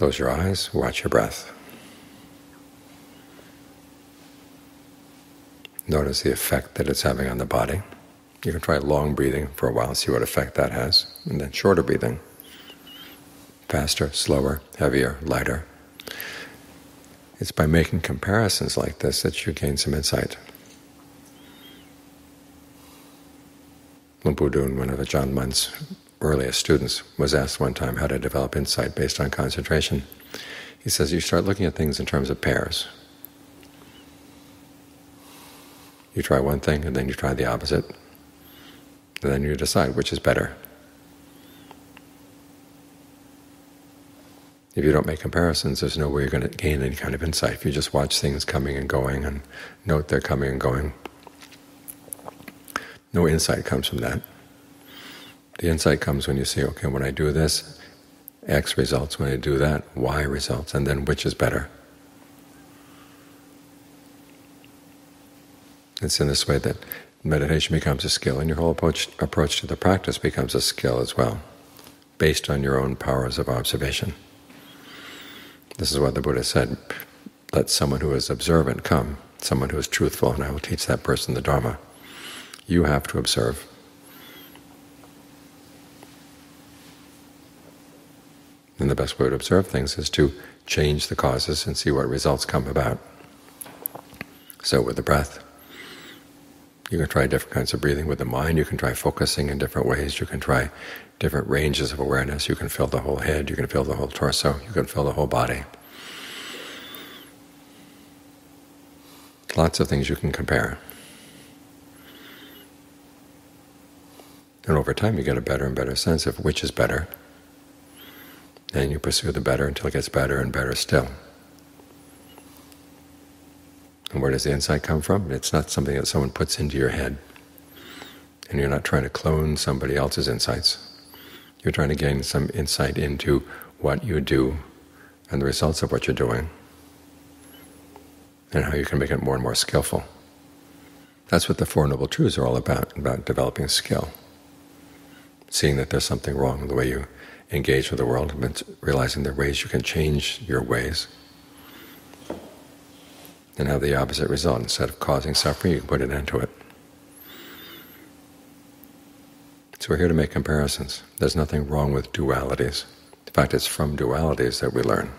Close your eyes, watch your breath. Notice the effect that it's having on the body. You can try long breathing for a while, and see what effect that has, and then shorter breathing. Faster, slower, heavier, lighter. It's by making comparisons like this that you gain some insight. Luang Dun, one of Ajaan Mun's earliest students, was asked one time how to develop insight based on concentration. He says you start looking at things in terms of pairs. You try one thing, and then you try the opposite, and then you decide which is better. If you don't make comparisons, there's no way you're going to gain any kind of insight. If you just watch things coming and going and note they're coming and going, no insight comes from that. The insight comes when you see, okay, when I do this, X results. When I do that, Y results. And then which is better? It's in this way that meditation becomes a skill, and your whole approach, approach to the practice becomes a skill as well, based on your own powers of observation. This is what the Buddha said, let someone who is observant come, someone who is truthful, and I will teach that person the Dharma. You have to observe. And the best way to observe things is to change the causes and see what results come about. So with the breath, you can try different kinds of breathing. With the mind, you can try focusing in different ways. You can try different ranges of awareness. You can fill the whole head. You can fill the whole torso. You can fill the whole body. Lots of things you can compare. And over time you get a better and better sense of which is better. And you pursue the better until it gets better and better still. And where does the insight come from? It's not something that someone puts into your head. And you're not trying to clone somebody else's insights. You're trying to gain some insight into what you do and the results of what you're doing and how you can make it more and more skillful. That's what the Four Noble Truths are all about, about developing skill seeing that there's something wrong in the way you engage with the world, but realizing are ways you can change your ways and have the opposite result. Instead of causing suffering, you can put an end to it. So we're here to make comparisons. There's nothing wrong with dualities. In fact, it's from dualities that we learn.